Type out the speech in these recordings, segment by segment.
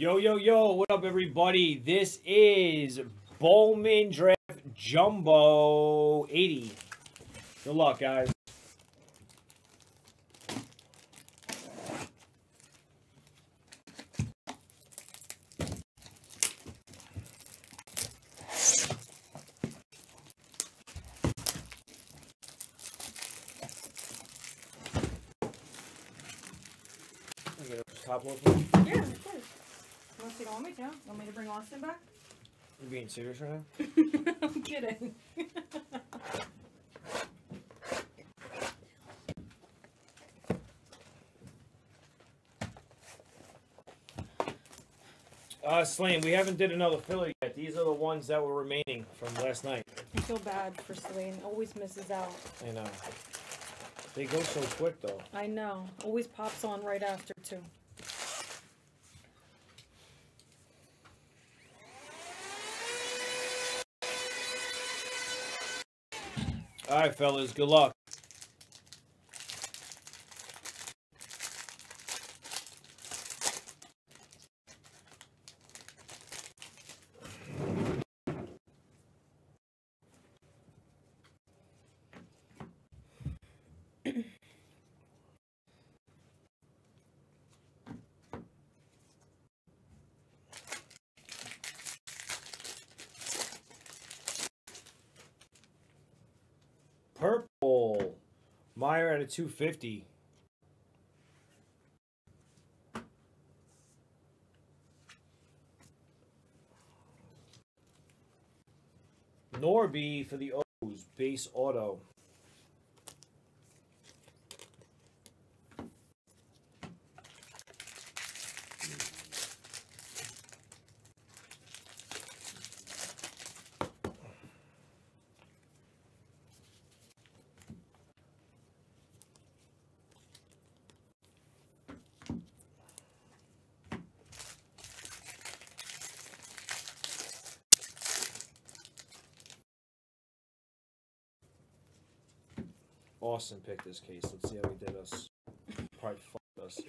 Yo, yo, yo, what up, everybody? This is Bowman Draft Jumbo 80. Good luck, guys. Top one. Yeah, of course. Unless you don't want me to. Want me to bring Austin back? You serious right now? I'm kidding. Uh, Slane, we haven't did another filler yet. These are the ones that were remaining from last night. I feel bad for Celine. Always misses out. I know. They go so quick, though. I know. Always pops on right after, too. All right, fellas. Good luck. Purple. Meyer at a 250. Norby for the O's. Base auto. Austin picked this case. Let's see how he did us. Probably fucked us.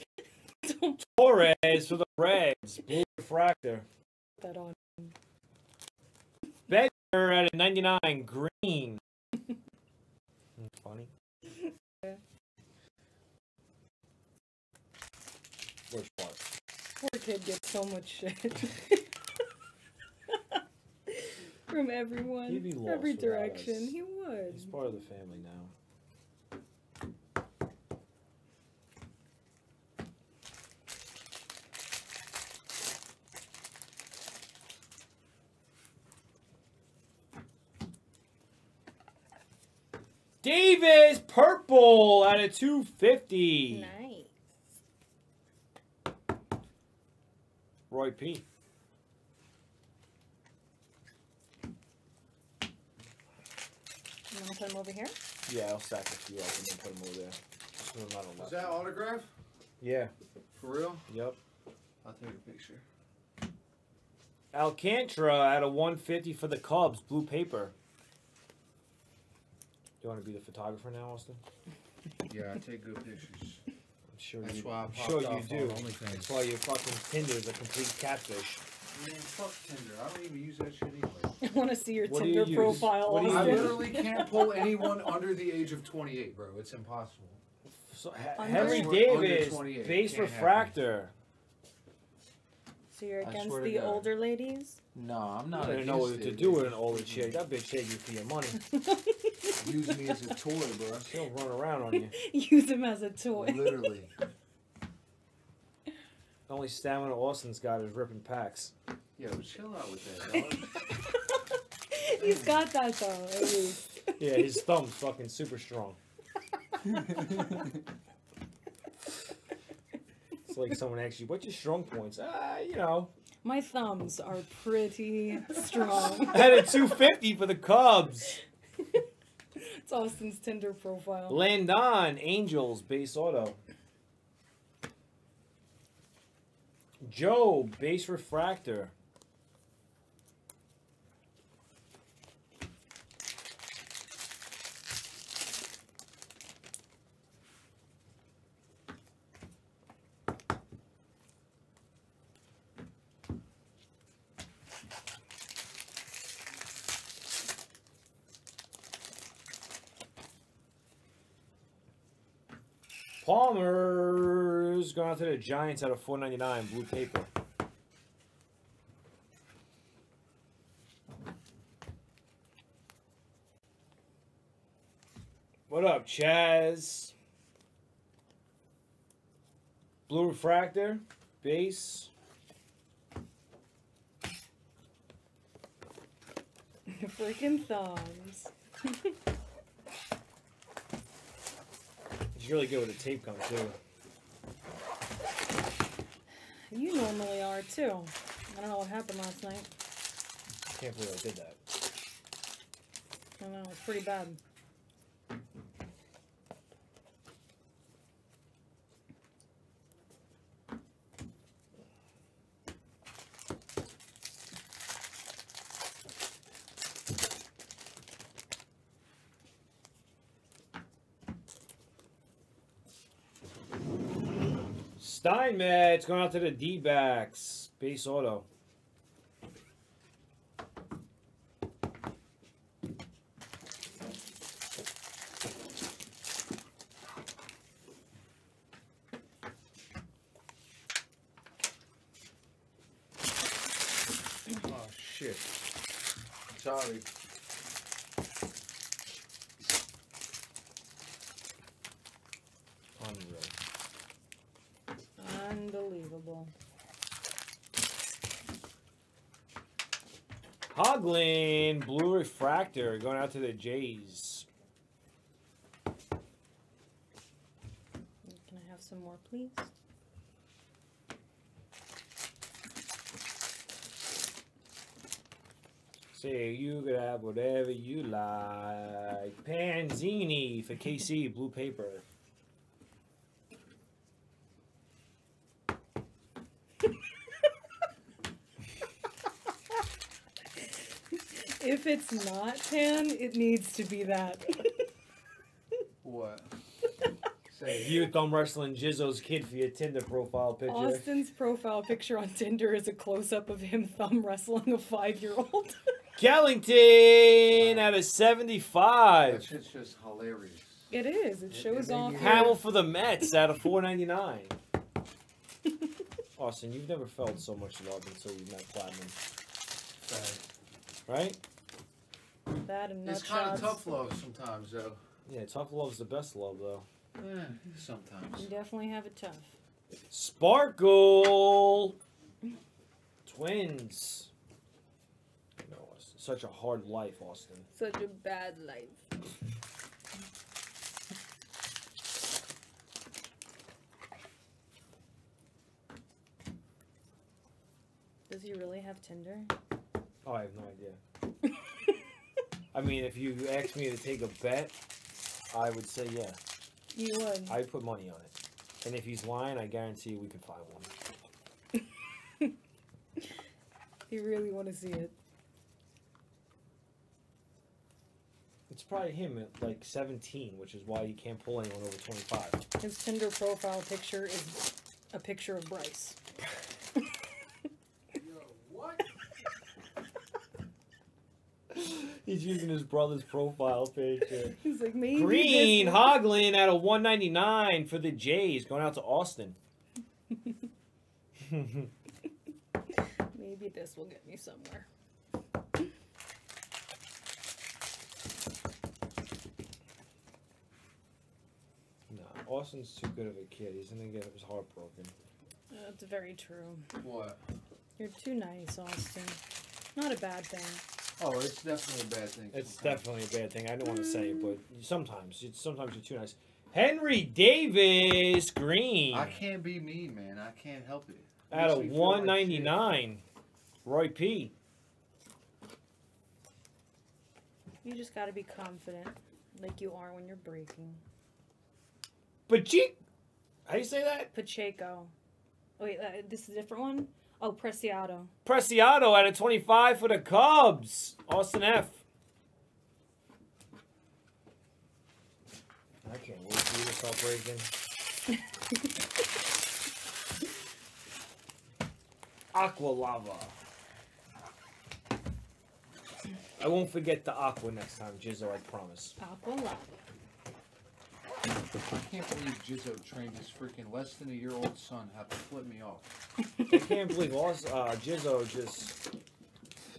Torres for the Reds. Blue refractor. That on. Bednar at a 99. Green. Hmm, funny. Yeah. Where's Bart? Poor kid gets so much shit. From everyone. He'd be lost Every direction. us. He would. He's part of the family now. Davis purple at a 250. Nice. Roy P. You want to put him over here? Yeah, I'll stack a few up and then put them over there. So they're not a lot. Is that autograph? Yeah. For real? Yep. I'll take a picture. Alcantara at a 150 for the Cubs, blue paper. Do you want to be the photographer now, Austin? Yeah, I take good pictures. I'm sure That's you. why I I'm popped sure you off do. on OnlyFans. That's why your fucking Tinder is a complete catfish. Man, fuck Tinder. I don't even use that shit anyway. I want to see your What do you Tinder use? profile. What do you I Austin. use? literally can't pull anyone under the age of 28, bro. It's impossible. So, Ha- Henry Under Davis, 28, base can't happen. refractor. So you're I against swear to the God. older ladies? No, I'm not. I didn't know what to do with an older chick. That bitch take you for your money. Use me as a toy, bro. She'll run around on you. Use him as a toy. Literally. The only stamina Austin's got is ripping packs. Yo, chill out with that, dog. He's got that though, at least. Yeah, his thumb's fucking super strong. Like someone asks you, "What's your strong points?" Ah, you know, My thumbs are pretty strong. Had a 250 for the Cubs. It's Austin's Tinder profile. Landon, Angels, base auto. Joe, base refractor. Palmer's going out to the Giants out of 499 blue paper. What up, Chaz? Blue refractor, base. Freaking thumbs. He's really good with the tape gun too. You normally are too. I don't know what happened last night. I can't believe I did that. I don't know, it's pretty bad. Steinmetz going out to the D-backs. Base auto. Oh shit. Sorry. Unreal. Unbelievable. Hoglund, blue refractor, going out to the Jays. Can I have some more, please? Say you could have whatever you like. Panzini for KC, blue paper. If it's not tan, it needs to be that. What? Say You thumb wrestling Jizzo's kid for your Tinder profile picture. Austin's profile picture on Tinder is a close up of him thumb wrestling a five year old. Kellington out of that 75. shit's just hilarious. it is. It It- shows it made off. me Hamel for the Mets out of 499. Austin, you've never felt so much love until you met Platinum, Fact. right? That and It's kind of tough love sometimes, though. Yeah, tough love's the best love, though. Eh, sometimes. You definitely have it tough. Sparkle Twins. No, Austin, such a hard life, Austin. Such a bad life. Does he really have Tinder? Oh, I have no idea. I mean, if you asked me to take a bet, I would say yeah. You would. I'd put money on it. And if he's lying, I guarantee we could find one. You really want to see it. It's probably him at like 17, which is why he can't pull anyone over 25. His Tinder profile picture is a picture of Bryce. He's using his brother's profile picture. He's like, maybe Green this Hoglund out of 199 for the Jays, going out to Austin. maybe this will get me somewhere. no, Austin's too good of a kid. He's gonna get his heart broken. That's very true. What? You're too nice, Austin. Not a bad thing. Oh, it's definitely a bad thing. It's sometimes. definitely a bad thing. I don't want to say it, but sometimes, it's, sometimes you're too nice. Henry Davis Green I can't be mean, man. I can't help it. out Makes of me feel like 199. Roy P. You just gotta be confident, like you are when you're breaking. Pacheco. How do you say that? Pacheco. Wait, uh, this is a different one? Oh, Preciado. Preciado out of 25 for the Cubs. Austin F. I can't wait to you this all breaking. Aqua lava. I won't forget the aqua next time, Jizzo, I promise. Aqua Lava. I can't believe Jizzo trained his freaking less than a year old son how to flip me off. I can't believe Aus- uh, Jizzo just.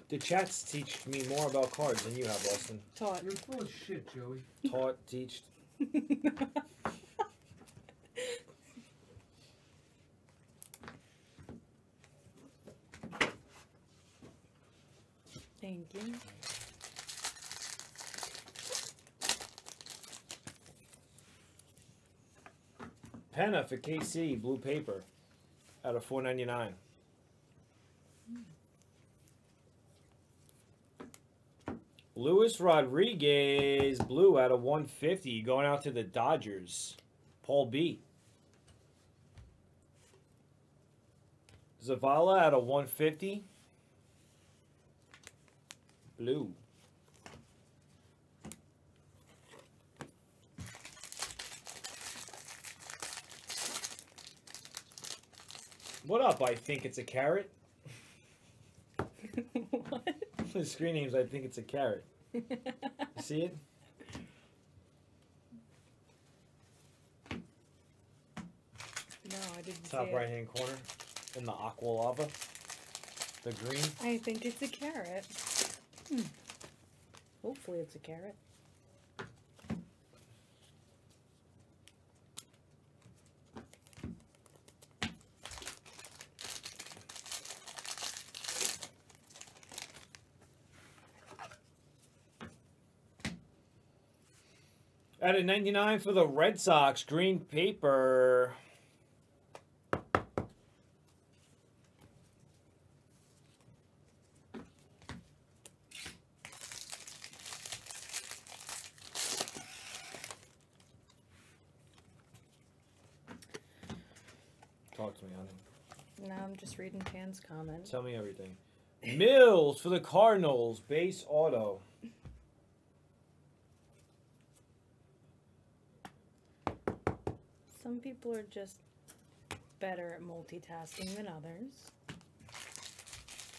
The chats teach me more about cards than you have, Austin. Taught. You're full of shit, Joey. Taught, teached. Thank you. Penna for KC, blue paper, out of four ninety nine. Luis Rodriguez, blue out of one fifty, going out to the Dodgers. Paul B. Zavala out of one fifty. Blue. What up? I think it's a carrot. what? The screen names. I think it's a carrot. You see it? No, I didn't Top right hand corner, in the aqua lava. The green. I think it's a carrot. Hmm. Hopefully it's a carrot. At a 99 for the Red Sox, green paper. Talk to me, honey. Now I'm just reading Tan's comment. Tell me everything. Mills for the Cardinals, base auto. Some people are just better at multitasking than others.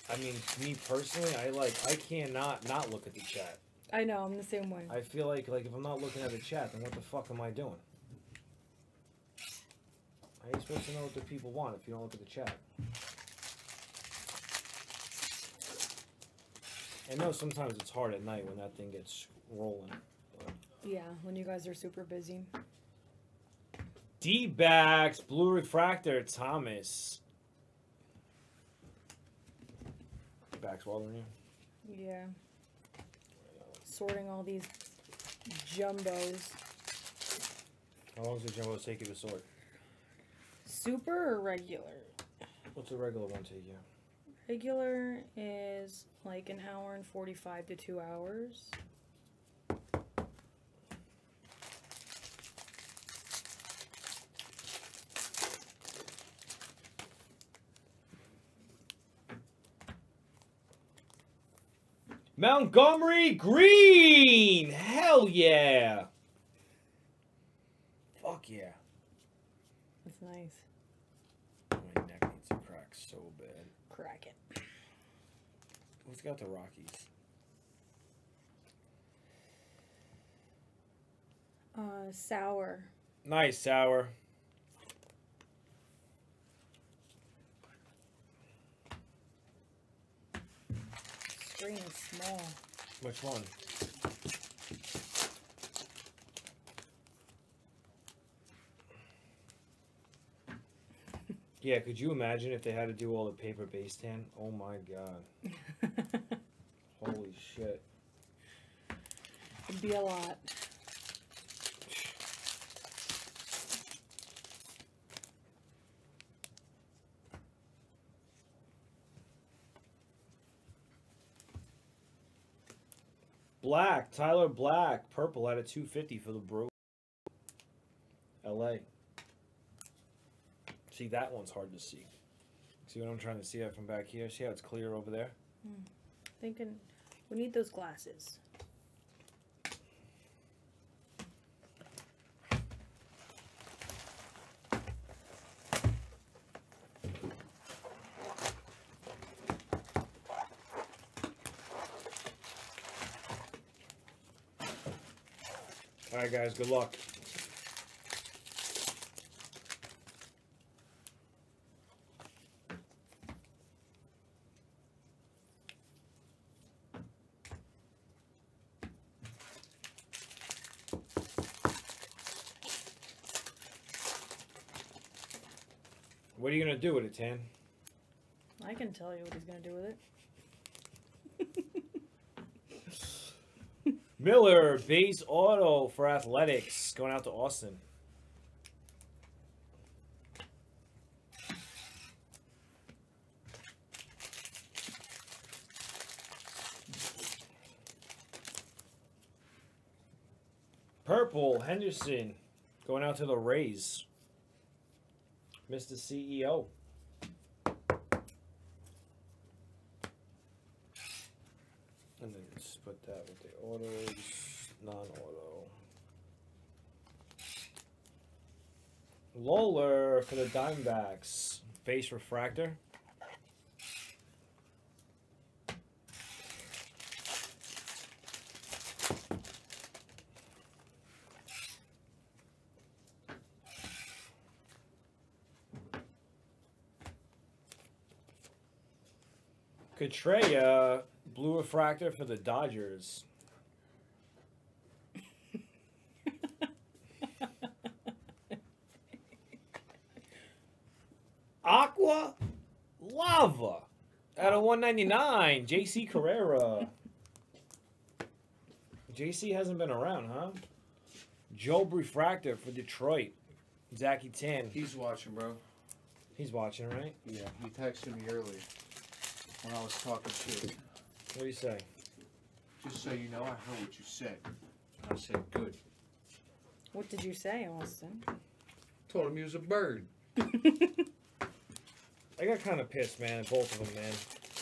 I mean, me personally, I like I cannot not look at the chat. I know, I'm the same way. I feel like like if I'm not looking at the chat, then what the fuck am I doing? How are you supposed to know what the people want if you don't look at the chat? I know sometimes it's hard at night when that thing gets rolling. Yeah, when you guys are super busy. D backs, blue refractor, Thomas. Backs you? Yeah. Sorting all these jumbos. How long does the jumbo take you to sort? Super or regular? What's a regular one take you? Regular is like an hour and 45 to two hours. Montgomery Green! Hell yeah! Fuck yeah. That's nice. My neck needs to crack so bad. Crack it. Who's got the Rockies? Uh, sour. Nice, Sour. Screen is small. Which one? Yeah, could you imagine if they had to do all the paper base tan? Oh my god. Holy shit. It'd be a lot. Black, Tyler Black, purple at a 250 for the Brew. LA. See, that one's hard to see. See what I'm trying to see that from back here? See how it's clear over there? Hmm. Thinking we need those glasses. All right, guys, good luck. What are you going to do with it, Tan? I can tell you what he's going to do with it. Miller base auto for athletics going out to Austin. Purple Henderson going out to the Rays. Mr. CEO. And then split that with the autos, Lawlar for the Diamondbacks. Base refractor. Katreya, blue refractor for the Dodgers. Aqua Lava out of 199. JC Carrera. JC hasn't been around, huh? Jobe Refractor for Detroit. Zachy 10. He's watching, bro. He's watching, right? Yeah, he texted me earlier when I was talking shit. What do you say? Just so you know, I heard what you said. And I said, good. What did you say, Austin? Told him he was a bird. I got kind of pissed, man, at both of them, man.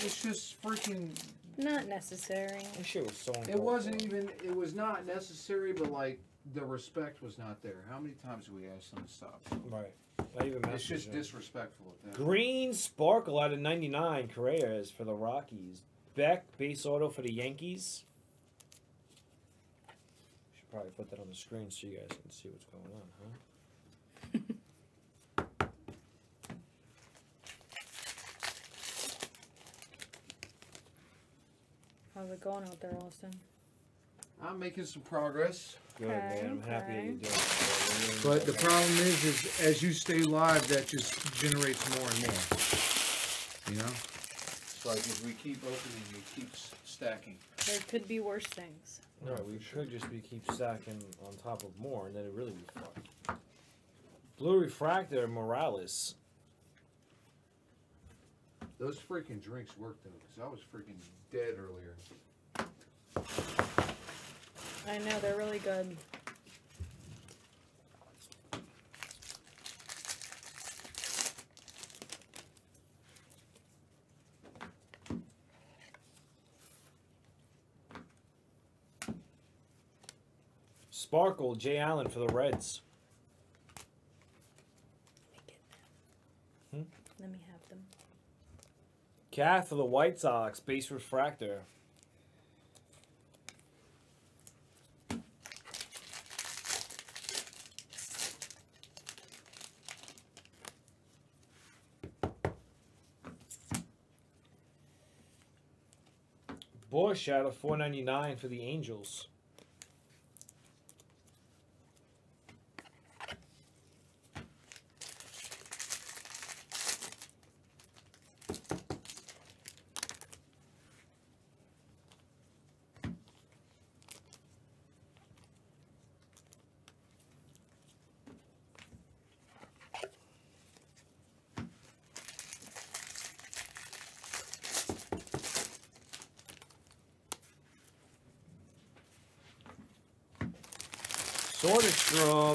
It's just freaking. Not necessary. That shit was so It wasn't even. It was not necessary, but like the respect was not there. How many times do we ask them to stop? Right. Not even It's just messaging. disrespectful at that. Green Sparkle out of 99. Correas for the Rockies. Beck, base auto for the Yankees. Should probably put that on the screen so you guys can see what's going on, huh? How's it going out there, Austin? I'm making some progress. Good, man. I'm happy that you're doing it. But the problem is, is as you stay live, that just generates more and more. You know? It's like if we keep opening, we keep stacking. There could be worse things. No, we could just be keep stacking on top of more, and then it really be fucked. Blue Refractor Morales. Those freaking drinks work though, because I was freaking dead earlier. I know they're really good. Sparkle Jay Allen for the Reds. Hmm? Let me have them. Cat for the White Sox. Base Refractor. Bush out of 499 for the Angels.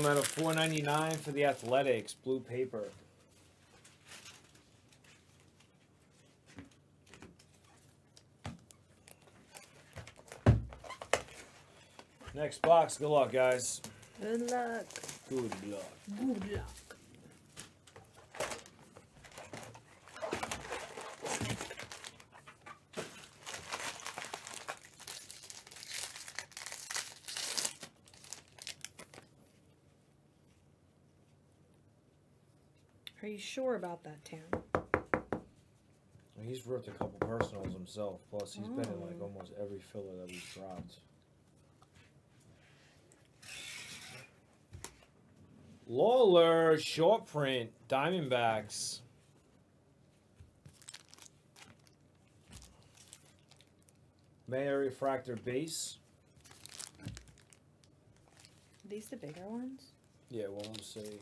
Soderstrom out of 499 for the Athletics. Blue paper. Next box. Good luck, guys. Good luck. Good luck. Good luck. Are you sure about that town. He's ripped a couple personals himself. Plus, he's oh. been in like oh. almost every filler that we've dropped. Lawlar, short print, Diamondbacks. Mayer Refractor base. Are these the bigger ones? Yeah, well, let's see.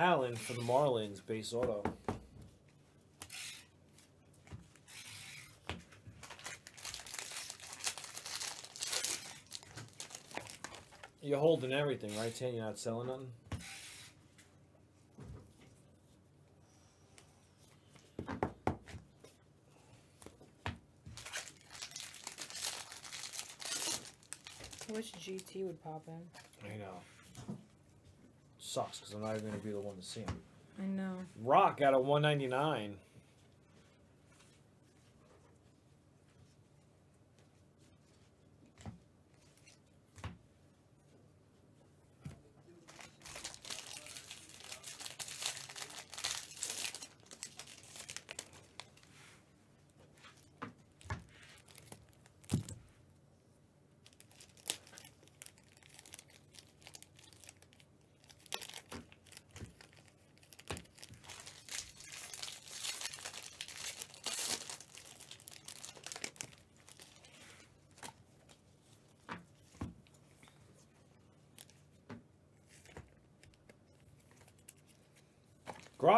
Allen for the Marlins, base auto. You're holding everything, right, Tan? You're not selling nothing? I wish GT would pop in. I know. Sucks because I'm not even going to be the one to see him. I know. Rock got a 199.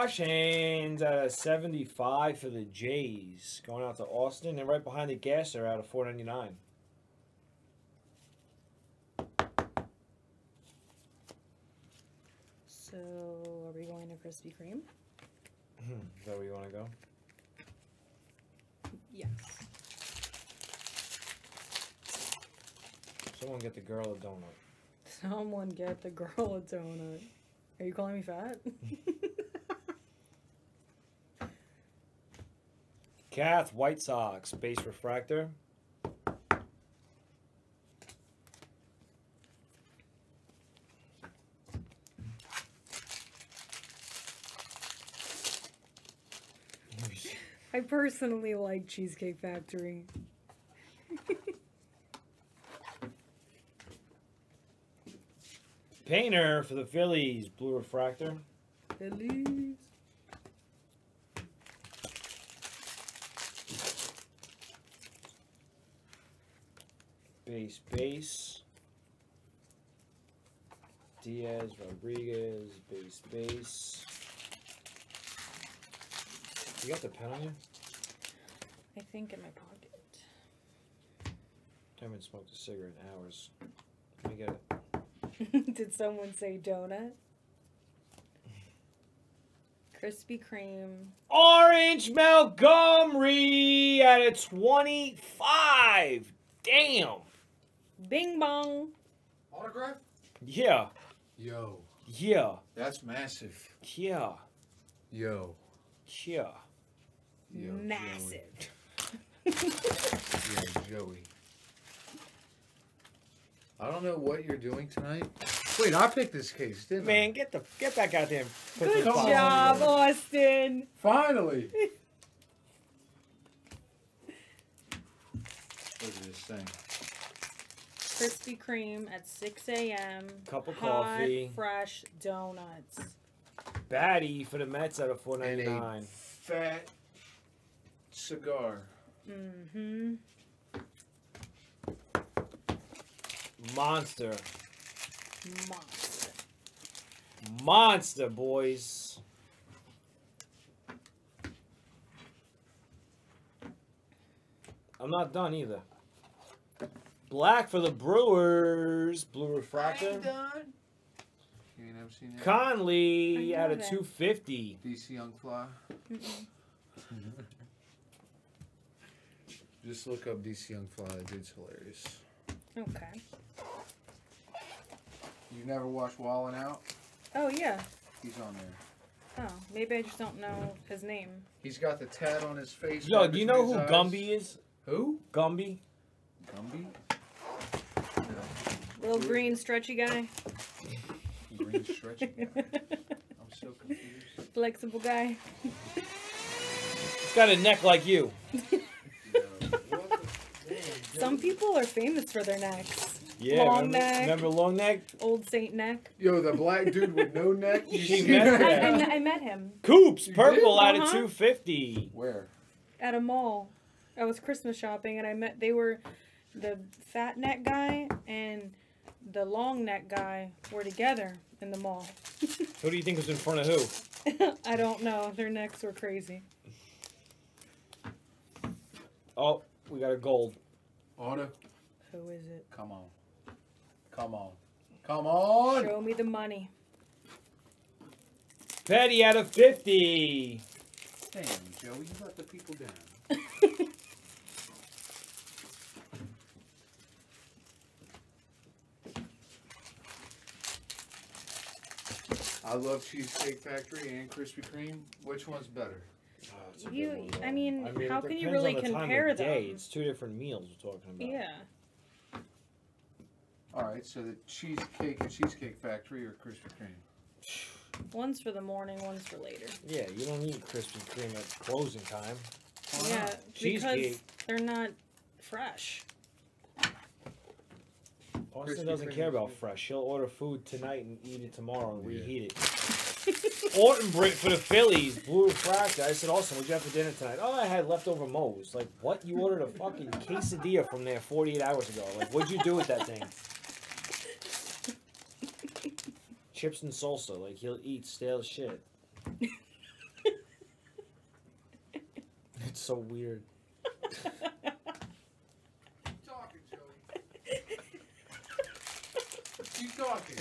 Grosh hands at a 75 for the Jays. Going out to Austin. And right behind the Gasser out of 499. So, are we going to Krispy Kreme? Hmm, is that where you want to go? Yes. Someone get the girl a donut. Someone get the girl a donut. Are you calling me fat? Kath, White Sox, base refractor. I personally like Cheesecake Factory. Painter for the Phillies, blue refractor. Phillies. Base. Diaz, Rodriguez, base, base. You got the pen on you? I think in my pocket. I haven't smoked a cigarette in hours. Let me get it. Did someone say donut? Krispy Kreme. Orange Montgomery at a 25. Damn. Bing bong. Autograph? Yeah. Yo, Yeah. that's massive. Yeah. Yo. Yeah. Yo, Massive. Joey. Yo, Joey. I don't know what you're doing tonight. Wait, I picked this case, didn't I? Man, get the get back out there and put Good this Come on, box- job, man. Austin. Finally. Look at this thing. Krispy Kreme at 6 a.m. Cup of Hot, coffee. fresh donuts. Batty for the Mets at a And 499. fat cigar. Mm-hmm. Monster. Monster. Monster, boys. I'm not done either. Black for the Brewers. Blue refractor. done. You ain't that? Conley I at 250. DC Young Fly. Mm-mm. Just look up DC Young Fly. That dude's hilarious. Okay. You never watched Wild 'N Out? Oh, yeah. He's on there. Oh, maybe I just don't know his name. He's got the tat on his face. Yo, do you know who between his Gumby is? Who? Gumby? Gumby? Little green stretchy guy. Green stretchy guy. I'm so confused. Flexible guy. He's got a neck like you. Yo, what the- damn, Some people are famous for their necks. Yeah, Long remember, neck. remember long neck? Old Saint Neck. Yo, the black dude with no neck. She met that? I, I, met- I met him Coops, purple out of Uh-huh. 250. Where? at a mall. I was Christmas shopping and I met they were the fat neck guy and the long neck guy were together in the mall. Who do you think was in front of who? I don't know. Their necks were crazy. Oh, we got a gold. Auto. Who is it? Come on. Come on. Come on. Show me the money. Petty out of 50. Damn, Joey, you let the people down. I love Cheesecake Factory and Krispy Kreme. Which one's better? Oh, it's a good You- one, though. I mean, how it can you depends really on the time of compare day. them? It's two different meals we're talking about. Yeah. All right, so the cheesecake and Cheesecake Factory or Krispy Kreme? One's for the morning, one's for later. Yeah, you don't need Krispy Kreme at closing time. Why yeah, not? because Cheesecake. they're not fresh. Austin Krispy doesn't Kreme care about good. fresh. He'll order food tonight and eat it tomorrow and Yeah. reheat it. Orton Britt for the Phillies, Blue Refractor. I said, Austin, what'd you have for dinner tonight? Oh, I had leftover Moe's. Like, what? You ordered a fucking quesadilla from there 48 hours ago. Like, what'd you do with that thing? Chips and salsa. Like, he'll eat stale shit. it's so weird. Keep talking, Joey. Keep talking.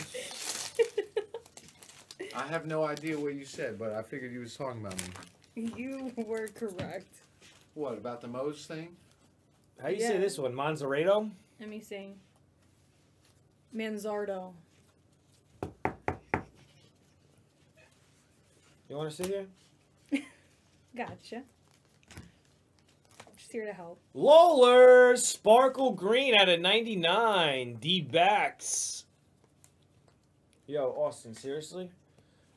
I have no idea what you said, but I figured you was talking about me. You were correct. What about the Moe's thing? How do you say this one? Monzerato? Let me see. Manzardo. You want to sit here? Gotcha. Just here to help. Lawlar Sparkle Green out of 99. D backs. Yo, Austin, seriously?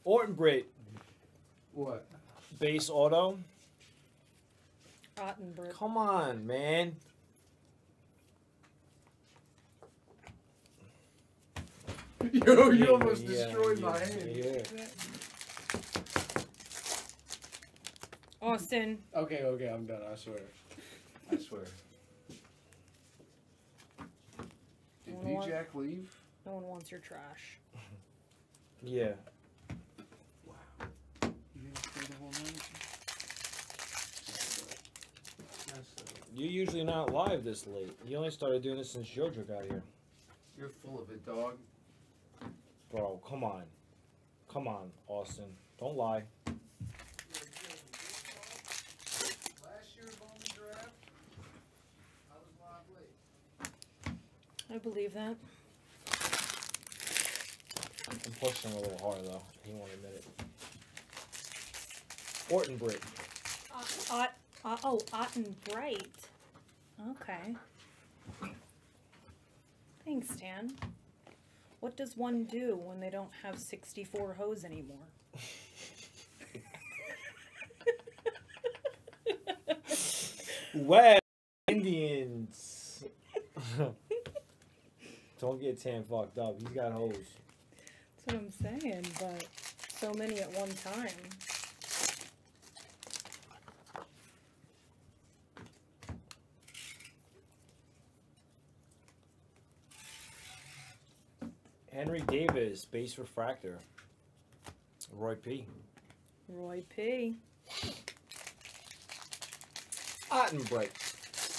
Orton Britt, What? base auto. Ottenberg. Come on, man. Yo, you Yeah, almost yeah, destroyed yeah, my hand. Yeah. Austin. Okay, okay, I'm done. I swear. I swear. Did Wanna D-Jack leave? No one wants your trash. Yeah. You didn't stay the whole night? That's, uh, You're usually not live this late. You only started doing this since Jojo got here. You're full of it, dog. Bro, come on. Come on, Austin. Don't lie. Last year's draft, I was live late. I believe that. I'm pushing him a little hard, though. He won't admit it. Orton Britt. Uh, Ot, uh, oh, Ottenbright. Okay. Thanks, Tan. What does one do when they don't have 64 hoes anymore? West Indians. Don't get Tan fucked up. He's got hoes. That's what I'm saying, but so many at one time. Henry Davis, base refractor. Roy P. Roy P. Ottenbright.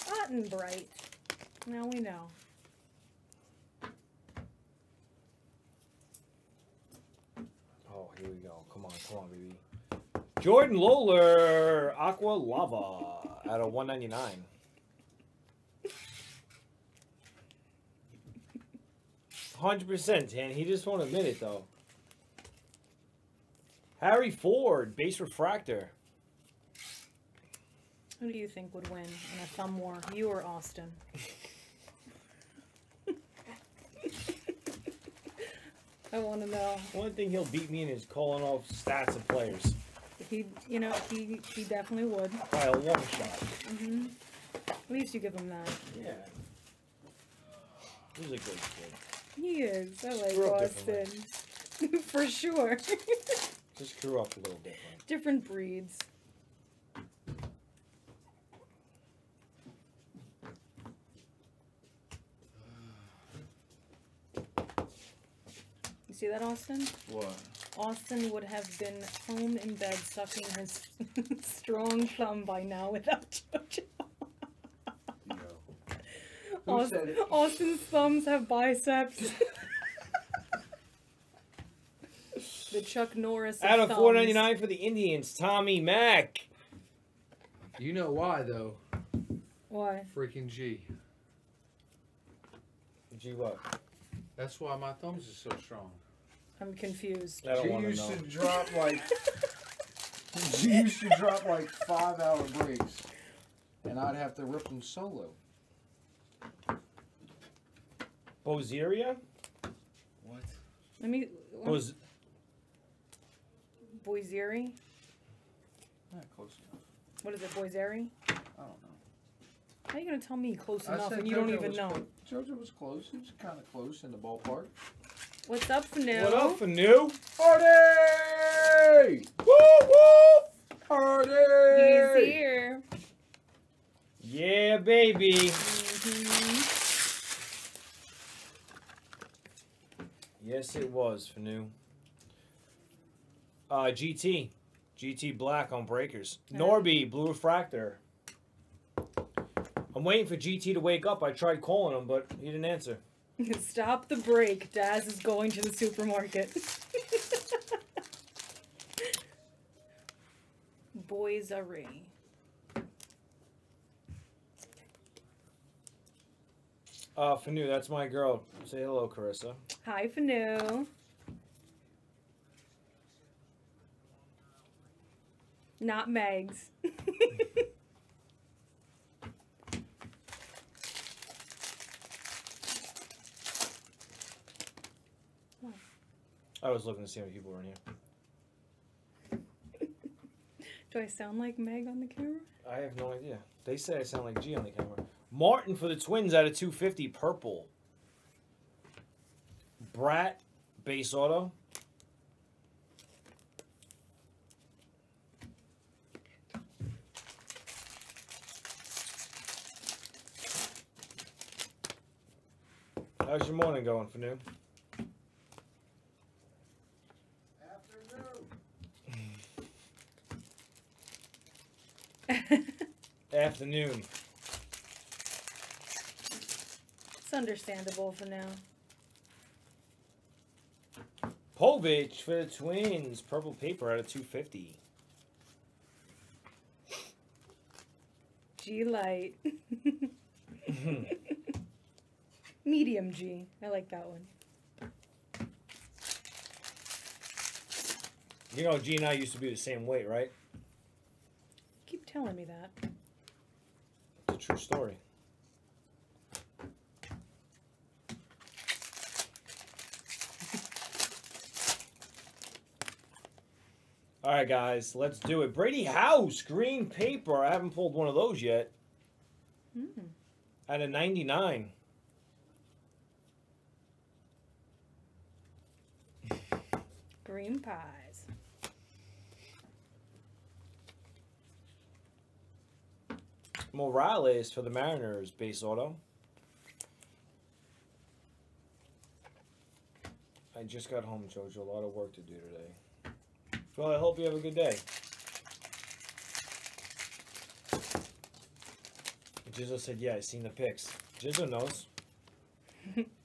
Ottenbright. Now we know. Oh, here we go. Come on, come on, baby. Jordan Lawlar, Aqua Lava, out of 199. Hundred percent, Tan. He just won't admit it though. Harry Ford, base refractor. Who do you think would win in a thumb war? You or Austin? I want to know. One thing he'll beat me in is calling off stats of players He, you know, he he definitely would. by a long shot. hmm At least you give him that. Yeah. He's a good kid. He is. I like Grew up Austin. For sure. Just grew up a little different. Different breeds. See that, Austin? What? Austin would have been home in bed sucking his strong thumb by now without JoJo. Yo. Who Austin, said it? Austin's thumbs have biceps. the Chuck Norris. Out of thumbs. four ninety nine for the Indians, Tommy Mack. You know why though? Why? Freaking G. G what? That's why my thumbs are so strong. I'm confused. I don't She want to used know. to drop like she used to drop like five hour breaks, and I'd have to rip them solo. Bozeria? What? Let me. Bos- Boiseri? Not close enough. What is it, Boiseri? I don't know. How are you gonna tell me close I enough said and you don't JoJo even was know? clo- JoJo was close. He was kind of close in the ballpark. What's up, Fanu? What up Fanu? Party! Woo woo! Party! He's here. Yeah, baby. hmm Yes, it was Fanu. Uh, GT, GT Black on breakers. Yeah. Norby Blue Refractor. I'm waiting for GT to wake up. I tried calling him, but he didn't answer. Stop the break. Daz is going to the supermarket. Boisery. Uh, for new, that's my girl. Say hello, Carissa. Hi, Fanu. Not Megs. I was looking to see how many people were in here. Do I sound like Meg on the camera? I have no idea. They say I sound like G on the camera. Martin for the Twins out of 250, purple. Brat, base auto. How's your morning going, for Fanu? Afternoon. It's understandable for now. Povich for the Twins, purple paper out of 250. G light. Medium G. I like that one. You know, G and I used to be the same weight, right? Keep telling me that. A true story. All right, guys, let's do it. Brady House, green paper. I haven't pulled one of those yet. Mm. Out of 99. Green pies. Morales for the Mariners, base auto. I just got home, Jojo. A lot of work to do today. Well, I hope you have a good day. Jizzle said, yeah, I seen the pics. Jizzle knows.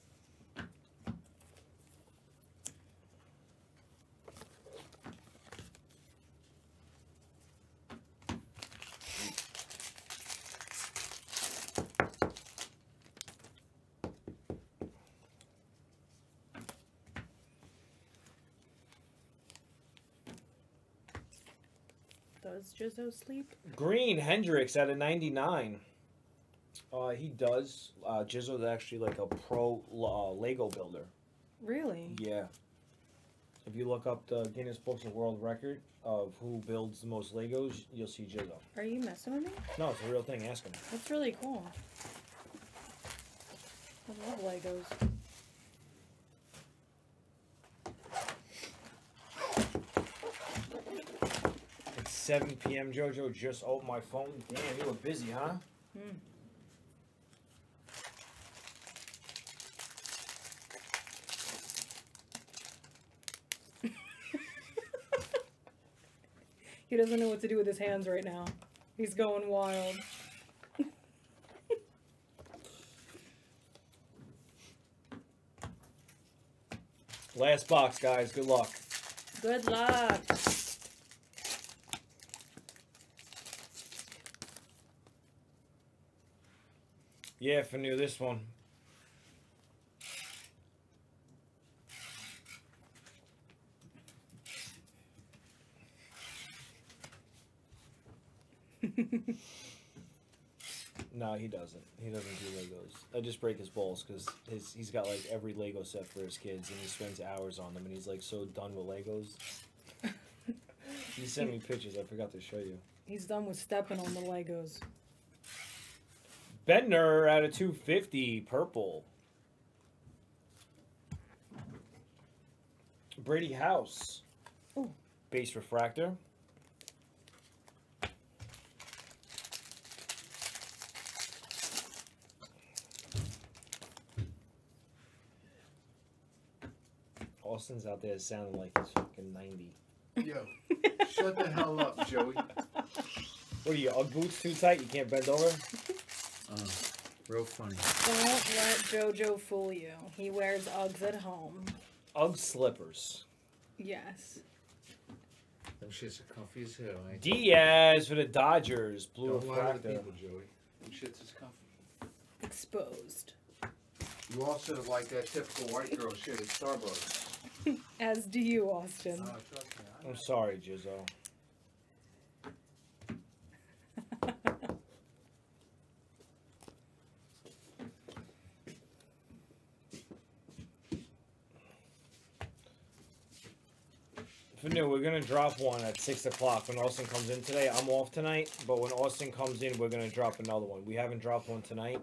Does Jizzo sleep? Green Hendricks at a 99. Uh, he does. Uh, Jizzle's actually like a pro uh, Lego builder. Really? Yeah. If you look up the Guinness Books of World Record of who builds the most Legos, you'll see Jizzle. Are you messing with me? No, it's a real thing. Ask him. That's really cool. Hold love Legos. 7 p.m. Jojo just opened my phone. Damn, you were busy, huh? Hmm. he doesn't know what to do with his hands right now. He's going wild. Last box, guys. Good luck. Good luck. Yeah, for new this one. No, he doesn't. He doesn't do Legos. I just break his balls because his he's got like every Lego set for his kids, and he spends hours on them, and he's like so done with Legos. he sent me pictures. I forgot to show you. He's done with stepping on the Legos. Bednar out of 250, purple. Brady House. Ooh. Base refractor. Austin's out there sounding like he's fucking 90. Yo, shut the hell up, Joey. What are you, Ugg boots too tight? You can't bend over? Uh, real funny. Don't let JoJo fool you. He wears Uggs at home. Ugg slippers. Yes. Them shits are comfy as hell, ain't Diaz for the Dodgers. Blue Don't lie to the refractor. people, Joey. Them shits is comfy. Exposed. You also like that typical white girl shit at Starbucks. As do you, Austin. Oh, I know. I'm sorry, Jizzo. For new, we're gonna drop one at six o'clock when Austin comes in today. I'm off tonight, but when Austin comes in, we're gonna drop another one. We haven't dropped one tonight,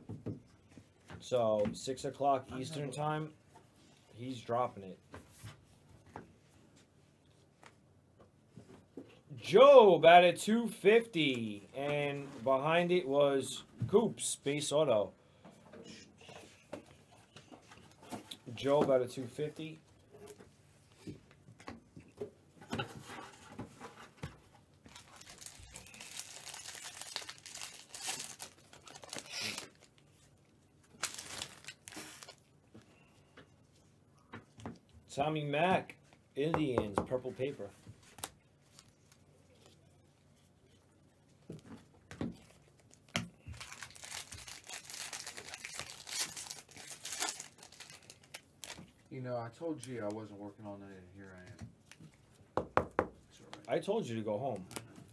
so six o'clock Eastern time. He's dropping it. Jobe at a 250, and behind it was Coops Space auto. Jobe at a 250. Tommy Mack, Indians, purple paper. You know, I told you I wasn't working on it, and here I am. I told you to go home.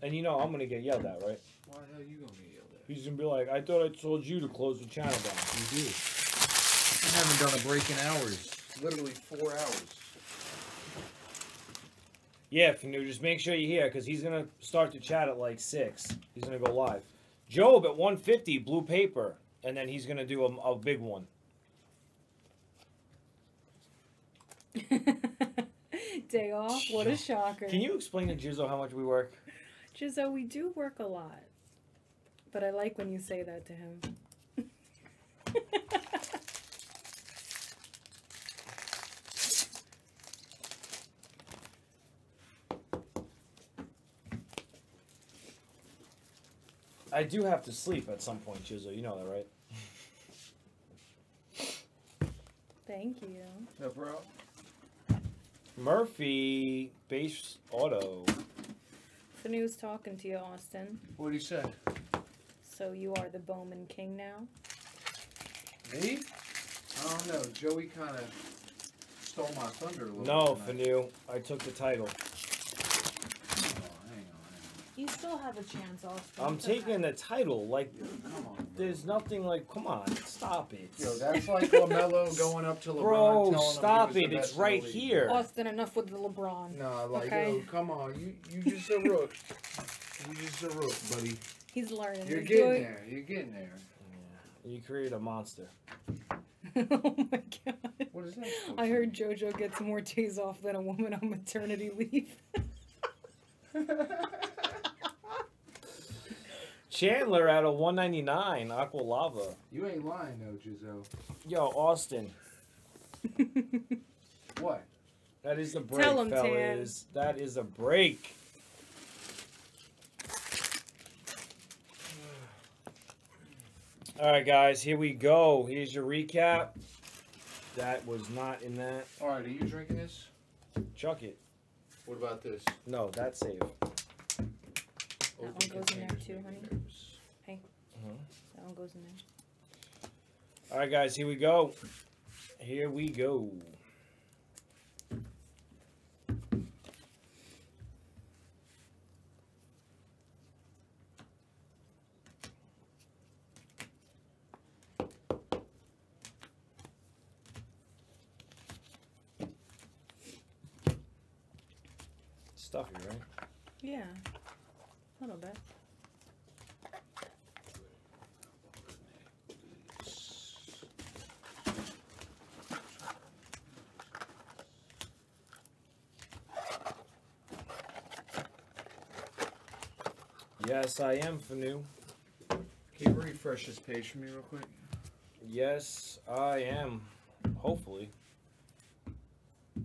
And you know I'm gonna get yelled at, right? Why the hell are you gonna get yelled at? He's gonna be like, I thought I told you to close the channel down. You do. I haven't done a break in hours. Literally four hours. Yeah, Fanu, just make sure you're here because he's gonna start the chat at like six. He's gonna go live. Jobe at 150, blue paper, and then he's gonna do a, a big one. Day off. What a shocker. Can you explain to Jizzo how much we work? Jizzo, we do work a lot. But I like when you say that to him. I do have to sleep at some point, Jizzo. You know that, right? Thank you. No problem. Murphy base auto. Fanu's talking to you, Austin. What do you say? So you are the Bowman King now? Me? I don't know. Joey kind of stole my thunder a little No, bit. Fanu, I took the title. Oh, hang on, hang You still have a chance, Austin. I'm taking the title. Like. Come on. Bro. there's nothing like. Come on, stop it. Yo, that's like Lamelo going up to LeBron. Bro, telling stop him he it. the It's best in the right league. here. Austin, enough with the LeBron. Nah, like, Okay. yo, come on. You you just a rook. You just a rook, buddy. He's learning. You're getting doing- there. You're getting there. You create a monster. oh my god. What is that? I heard JoJo gets more days off than a woman on maternity leave. Chandler at a 199 Aqua Lava. You ain't lying though, Jizzo. Yo, Austin. What? That is a break, Tell 'em, Tan. fellas. That is a break. All right, guys, here we go. Here's your recap. That was not in that. All right, are you drinking this? Chuck it. What about this? No, that's safe. That one goes in there too, honey. Mhm. That one goes in there. All right, guys, here we go. Here we go. Stuffy, right? Yeah. A little bit. Yes, I am Fanu. Can you refresh this page for me real quick? Yes, I am. Hopefully. Do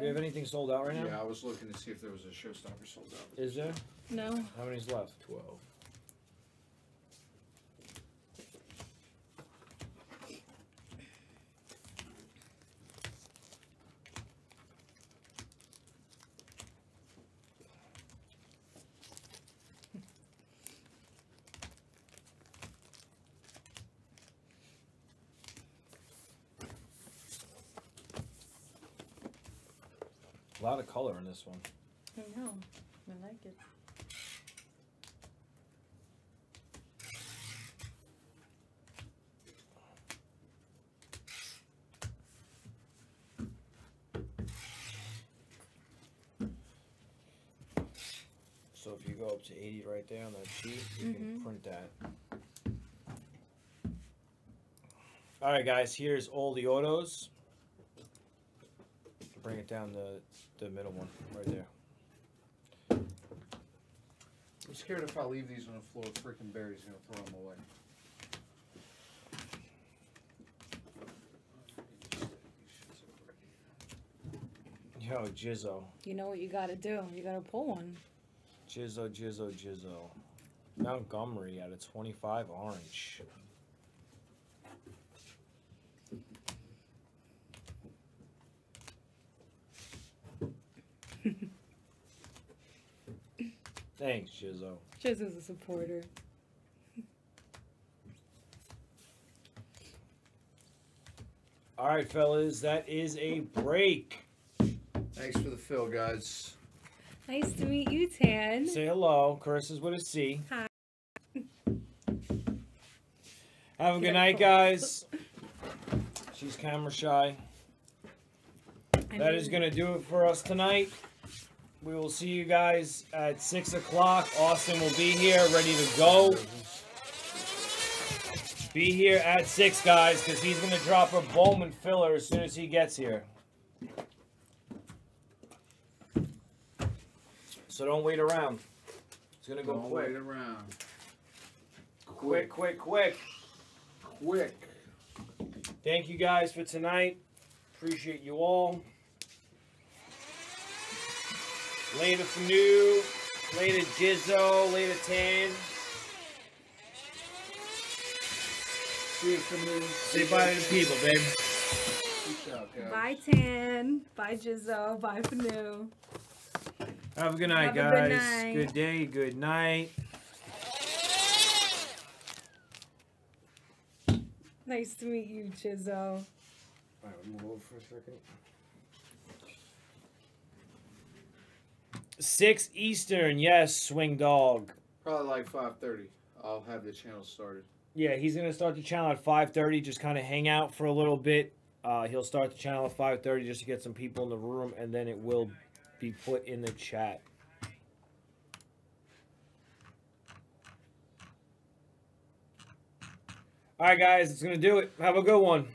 we have anything sold out right now? Yeah, I was looking to see if there was a showstopper sold out. Is there? No. How many's left? Twelve. A lot of color in this one. I know. I like it. So if you go up to 80 right there on that sheet, you can Mhm. print that. All right, guys, here's all the autos. Bring it down the, the middle one right there. I'm scared if I leave these on the floor, freaking Barry's gonna throw them away. Yo, Jizzo. You know what you gotta do. You gotta pull one. Jizzo, Jizzo, Jizzo. Montgomery out of 25 orange. Thanks, Jizzo. Just as a supporter. All right, fellas, that is a break. Thanks for the fill, guys. Nice to meet you, Tan. Say hello. Chris is with a C. Hi. Have a good night, guys. She's camera shy. I That is mean, going to do it for us tonight. We will see you guys at 6 o'clock. Austin will be here, ready to go. Be here at 6, guys, because he's going to drop a Bowman filler as soon as he gets here. So don't wait around. It's going to go Don't quick. wait around. Quick, quick, quick. Quick. Thank you guys for tonight. Appreciate you all. Later Fanu. Later Jizzo. Later Tan. See you soon. Say bye to the people, babe. Peace out, guys. Bye, Tan. Bye, Jizzo. Bye, Fanu. Have a good night, Have a good guys. night. Good day. Good night. Nice to meet you, Jizzo. Alright, move over for a second. Six Eastern, yes, swing dog. Probably like 5:30. I'll have the channel started. Yeah, he's gonna start the channel at five thirty. Just kind of hang out for a little bit. Uh, he'll start the channel at five thirty just to get some people in the room, and then it will be put in the chat. All right, guys, it's gonna do it. Have a good one.